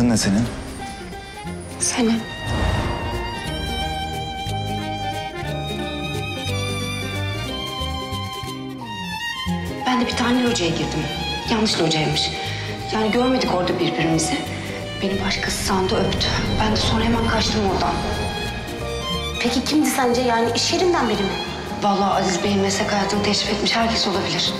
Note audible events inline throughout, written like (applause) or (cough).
Adın ne senin? Senin. Ben de bir tane locaya girdim. Yanlış locaymış. Yani görmedik orada birbirimizi. Beni başkası sandı öptü. Ben de sonra hemen kaçtım oradan. Peki kimdi sence yani iş yerinden biri mi? Vallahi Aziz Bey'in meslek hayatını teşrif etmiş herkes olabilir.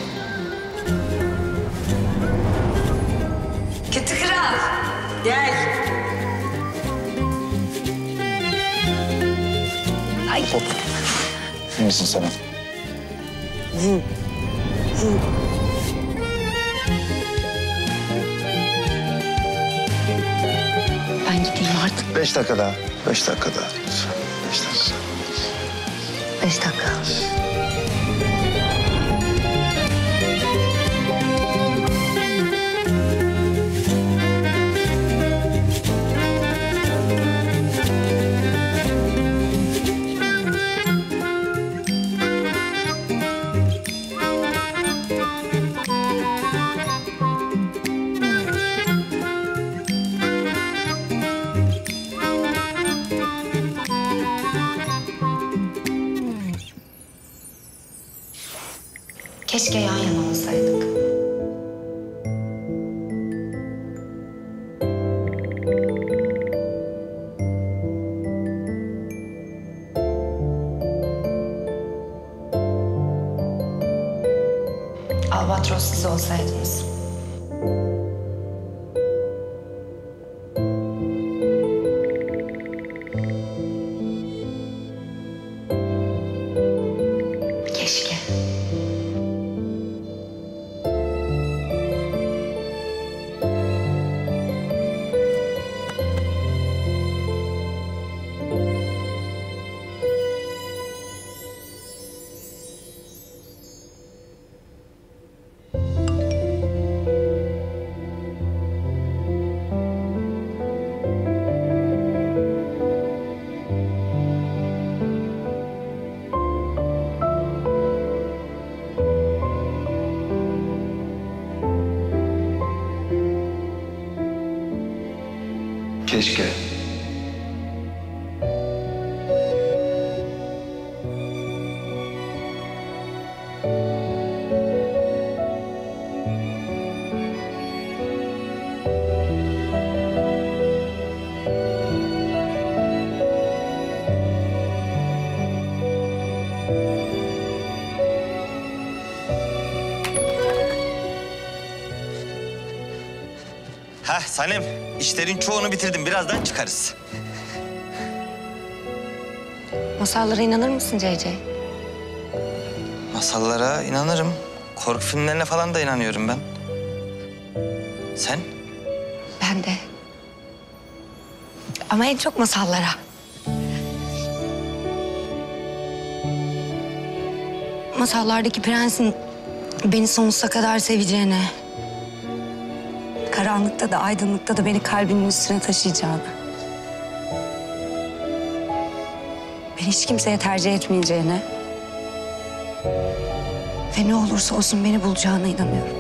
İyi misin Senem? Ben gideyim artık. Beş dakika daha. Beş dakika daha. Beş dakika. Beş dakika. Keşke yan yana olsaydık. Albatros siz olsaydınız. Keşke. Heh Sanem, işlerin çoğunu bitirdim. Birazdan çıkarız. Masallara inanır mısın CC? Masallara inanırım. Korku filmlerine falan da inanıyorum ben. Sen? Ben de. Ama en çok masallara. Masallardaki prensin beni sonsuza kadar seveceğine... ...karanlıkta da aydınlıkta da beni kalbinin üstüne taşıyacağını... ...beni hiç kimseye tercih etmeyeceğine... ...ve ne olursa olsun beni bulacağına inanıyorum.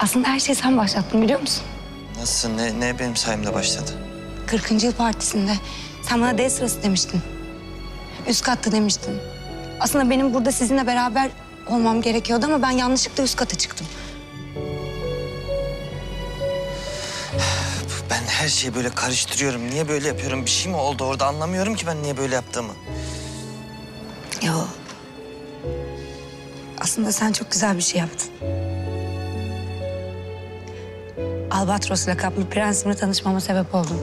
Aslında her şeyi sen başlattın biliyor musun? Nasıl, ne, ne benim sayemde başladı? 40. yıl partisinde sen bana D sırası demiştin. Üst katta demiştin. Aslında benim burada sizinle beraber olmam gerekiyordu ama ben yanlışlıkla üst kata çıktım. (sighs) Ben her şeyi böyle karıştırıyorum. Niye böyle yapıyorum? Bir şey mi oldu orada? Anlamıyorum ki ben niye böyle yaptığımı. Yo. Aslında sen çok güzel bir şey yaptın. Albatros lakaplı prensimle tanışmama sebep oldun.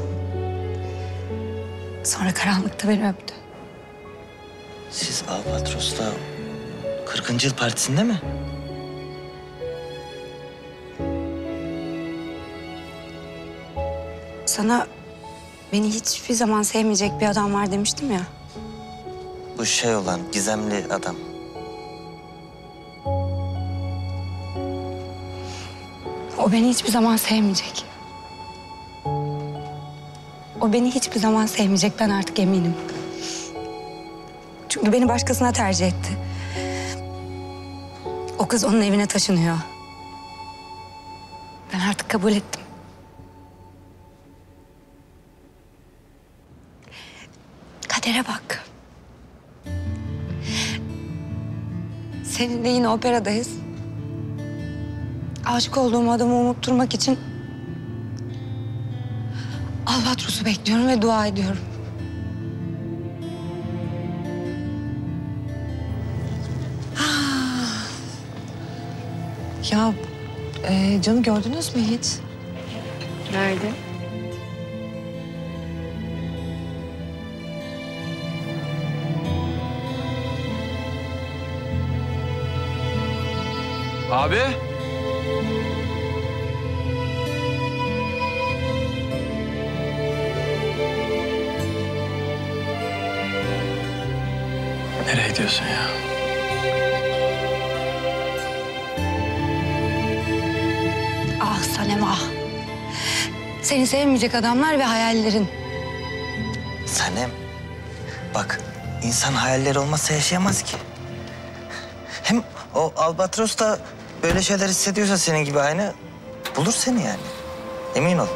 Sonra karanlıkta beni öptü. Siz Albatros'la 40. yıl partisinde mi? Sana beni hiçbir zaman sevmeyecek bir adam var demiştim ya. Bu şey olan gizemli adam. O beni hiçbir zaman sevmeyecek. O beni hiçbir zaman sevmeyecek ben artık eminim. Çünkü beni başkasına tercih etti. Kız onun evine taşınıyor. Kabul ettim. Kadere bak. Seninle yine operadayız. Aşık olduğum adamı unutturmak için Albatros'u bekliyorum ve dua ediyorum. Ya e, Can'ı gördünüz mü hiç? Nerede? Abi. Nereye gidiyorsun ya? Sanem ah. Seni sevmeyecek adamlar ve hayallerin. Sanem. Bak insan hayalleri olmazsa yaşayamaz ki. Hem o Albatros da böyle şeyler hissediyorsa senin gibi aynı bulur seni yani. Emin ol.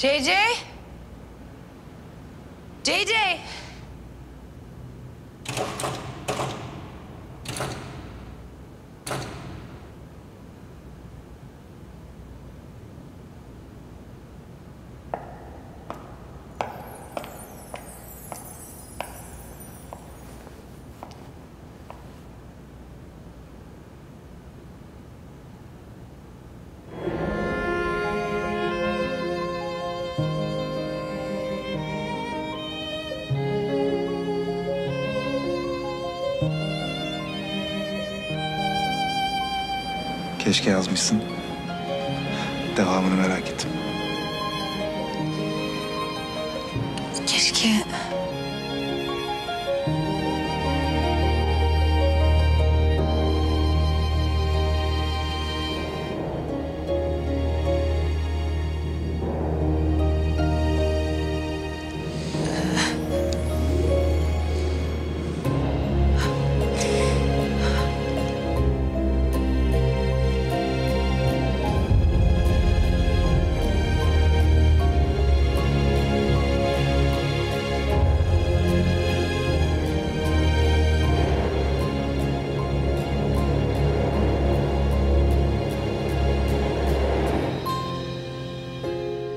JJ? JJ? Keşke yazmışsın. Devamını merak ettim. Keşke